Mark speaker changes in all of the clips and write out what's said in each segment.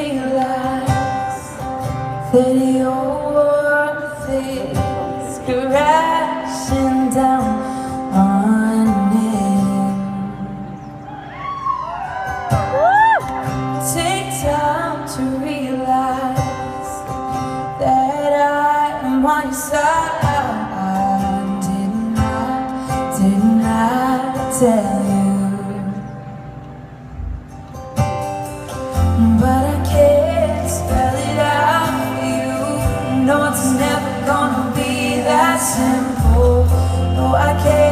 Speaker 1: realize that your is crashing down on me. Take time to realize that I am on your side. Did not, did not tell you. I can't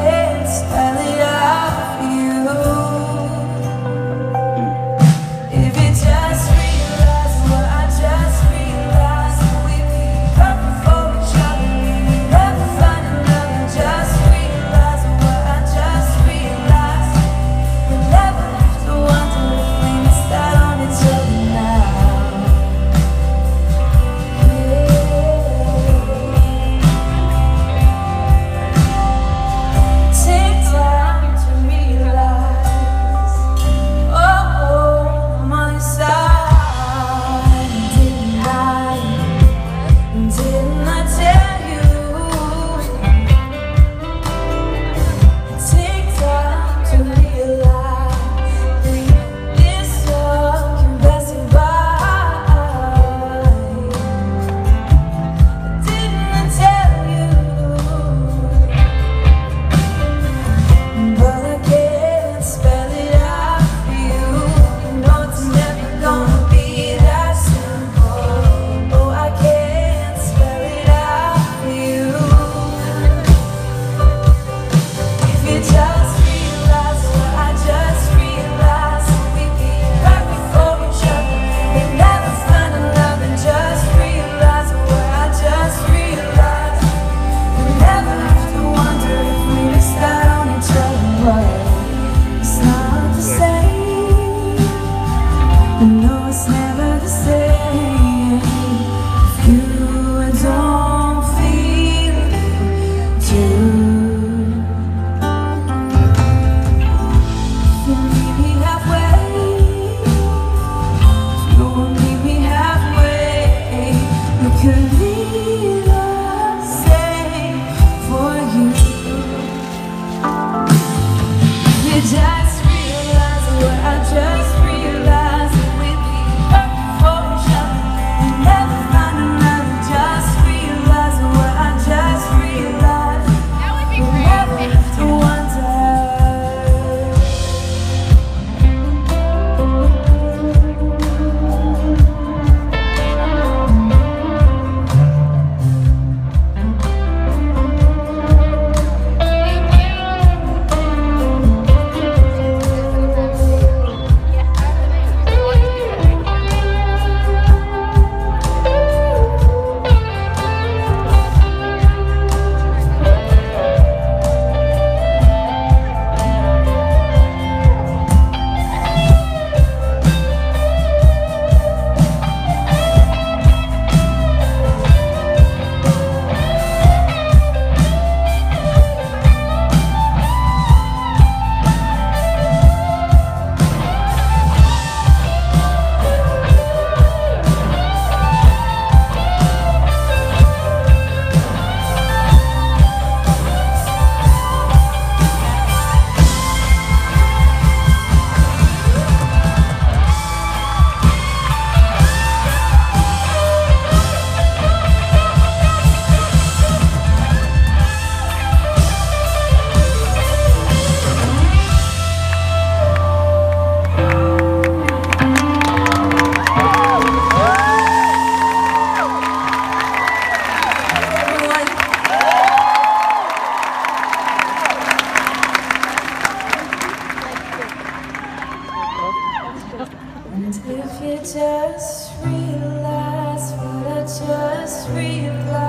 Speaker 1: If you just realize what I just realized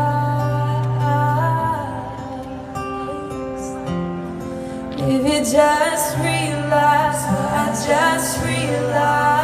Speaker 1: If you just realize what I just realized